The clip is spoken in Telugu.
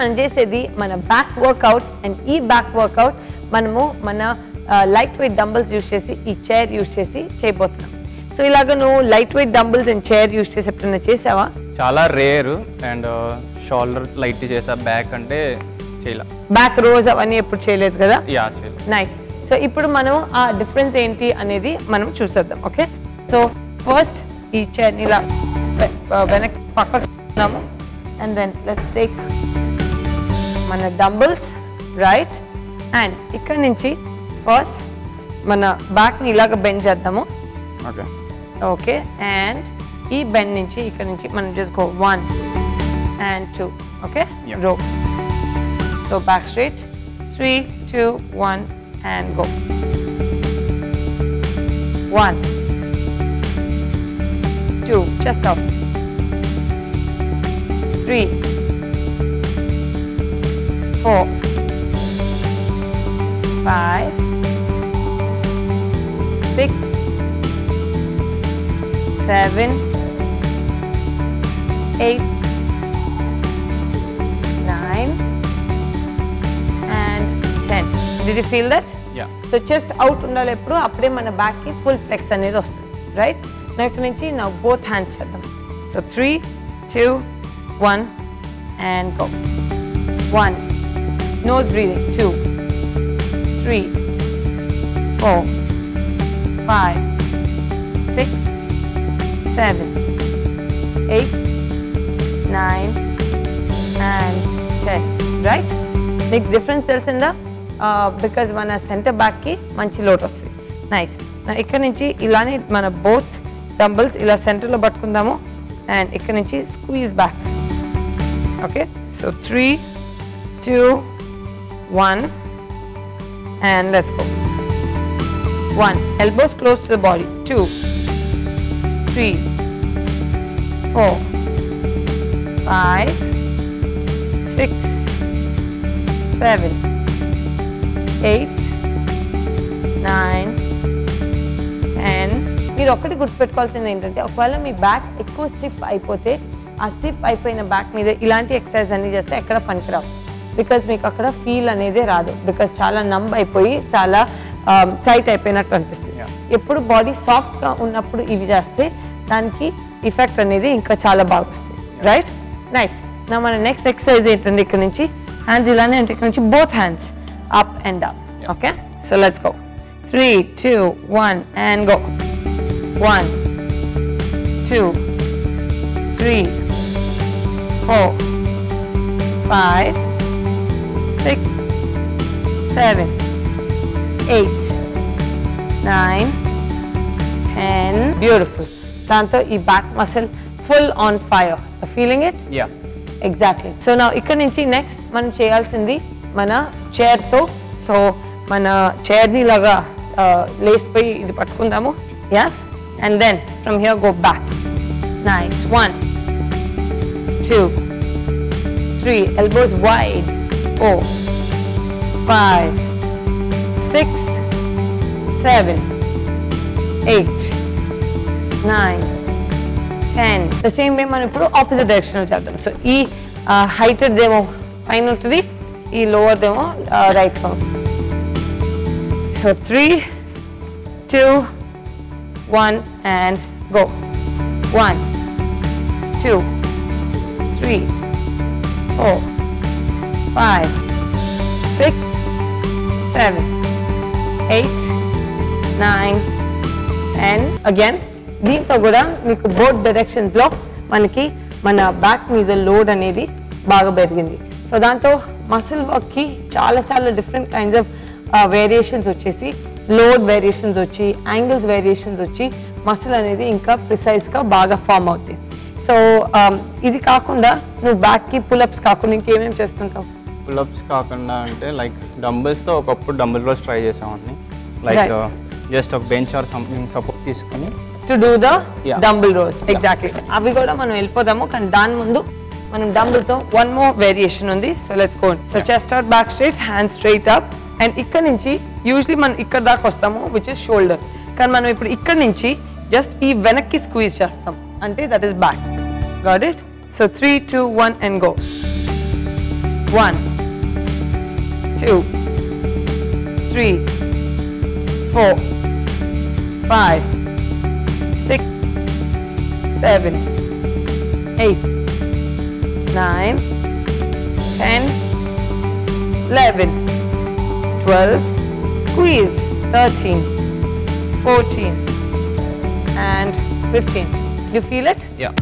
మనం చేసేది మన బ్యాక్ వర్కౌట్ అండ్ ఈ బ్యాక్ వర్కౌట్ మనము మన లైట్ వెయిట్ డంబుల్స్ యూస్ చేసి ఈ చైర్ యూస్ చేసి చేయబోతున్నాం. సో ఇలాగ నువ్వు light weight dumbbells and chair use చేసి ఎప్పుడైనా చేసావా? చాలా రేర్ అండ్ షోల్డర్ లైట్ చేసా బ్యాక్ అంటే చేయలే. బ్యాక్ రోజ్ అవన్నీ ఎప్పుడు చేయలేదు కదా? యా నైస్ సో ఇప్పుడు మనం ఆ డిఫరెన్స్ ఏంటి అనేది మనం చూసేద్దాం ఓకే సో ఫస్ట్ ఈ చైర్ని ఇలా వె- వెనక్కి పక్కకు and then let's take మన డంబుల్స్ రైట్ అండ్ ఇక్కడ నుంచి ఫస్ట్ మన బ్యాక్ని ఇలాగ బెండ్ చేద్దాము ఓకే ఓకే అండ్ ఈ బెండ్ నుంచి ఇక్కడ నుంచి మనం just go one and two okay Yeah. Row so back straight three two one and go one two just up three Four five six seven, eight, nine, and ten. Did you feel that? Yeah so chest out ఉండాలి ఎప్పుడు అప్పుడే మన బ్యాక్కి ఫుల్ ఫ్లెక్స్ అనేది వస్తుంది రైట్ నా ఇక్కడ నుంచి నా బోత్ హ్యాండ్స్ చేద్దాం so three two one and go One nose breathing two three four five six seven eight nine and ten right మీకు డిఫరెన్స్ తెలిసిందా బికాజ్ మన సెంటర్ బ్యాక్కి మంచి లోడ్ వస్తుంది. నైస్ ఇక్కడ నుంచి ఇలానే మన బోత్ డంబుల్స్ ఇలా సెంటర్లో పట్టుకుందాము. అండ్ ఇక్కడ నుంచి squeeze back okay so three two One and let's go one elbows close to the body two three, four, five, six, seven, eight, nine, ten. మీరు ఒక్కటి గుర్తుపెట్టుకోవాల్సింది ఏంటంటే ఒకవేళ మీ బ్యాక్ ఎక్కువ స్టిఫ్ అయిపోతే ఆ స్టిఫ్ అయిపోయిన బ్యాక్ మీద ఇలాంటి ఎక్సర్సైజ్ అన్ని చేస్తే ఎక్కడ పనికిరావు Because మీకు అక్కడ ఫీల్ అనేది రాదు. బికాజ్ చాలా నంబ్ అయిపోయి చాలా టైట్ అయిపోయినట్టు అనిపిస్తుంది. ఎప్పుడు బాడీ సాఫ్ట్గా ఉన్నప్పుడు ఇవి చేస్తే దానికి ఇఫెక్ట్ అనేది ఇంకా చాలా బాగా వస్తుంది. రైట్ నైస్ నా మన నెక్స్ట్ ఎక్సర్సైజ్ ఏంటంటే ఇక్కడ నుంచి? హ్యాండ్స్ ఇలానే అంటే ఇక్కడ నుంచి both hands up and up okay so let's go three two one and go one two three four five six seven eight nine ten beautiful దాంతో ఈ back muscle full on fire feeling it yeah exactly so నా ఇక్కడ నుంచి నెక్స్ట్ మనం చేయాల్సింది మన చైర్తో సో మన చైర్ని లాగా లేసిపోయి ఇది పట్టుకుందాము. Yes and then from here go back nice one two three elbows wide four five six seven eight nine ten the same way మనం ఇప్పుడు ఆపోజిట్ డైరెక్షన్ చేద్దాం సో ఈ హైటెడ్ ఏమో పైన ఉంటుంది ఈ లోవర్ ఏమో right so three two one and go one two three four Five six seven eight nine and again దీంతో కూడా మీకు బోర్డ్ డైరెక్షన్స్లో మనకి మన బ్యాక్ మీద లోడ్ అనేది బాగా పెరిగింది. సో దాంతో మసిల్ వర్క్కి చాలా చాలా డిఫరెంట్ కైండ్స్ ఆఫ్ వేరియేషన్స్ వచ్చేసి లోడ్ వేరియేషన్స్ వచ్చి యాంగిల్స్ వేరియేషన్స్ వచ్చి మసిల్ అనేది ఇంకా ప్రిసైజ్గా బాగా ఫామ్ అవుతాయి. సో um, ఇది కాకుండా నువ్వు బ్యాక్కి పుల్అప్స్ కాకుండా ఇంకేమేమి చేస్తుంటావు? పుల్అప్స్ కాకుండా అంటే లైక్ డంబుల్స్తో ఒకప్పుడు డంబుల్ రోస్ ట్రై చేసామండి లైక్. జస్ట్ ఒక బెంచ్ ఆర్ సంథింగ్ సపోర్ట్ తీసుకొని. To do the. Dumbbell rows exactly అవి కూడా మనం వెళ్ళిపోదాము కానీ దాని ముందు మనం డంబుల్తో వన్ మోర్ వేరియేషన్ ఉంది so let's go so chest out back straight hand straight up and ఇక్కడ నుంచి యూజువలీ మనం ఇక్కడ దాకా వస్తాము విచ్ ఇస్ షోల్డర్ కానీ మనం ఇప్పుడు ఇక్కడ నుంచి జస్ట్ ఈ వెనక్కి స్క్వీజ్ చేస్తాం. అంటే that is back got it so three two one and go One, two, three, four, five, six, seven, eight, nine, ten, eleven, twelve, squeeze, thirteen, fourteen, and fifteen. You feel it? Yeah.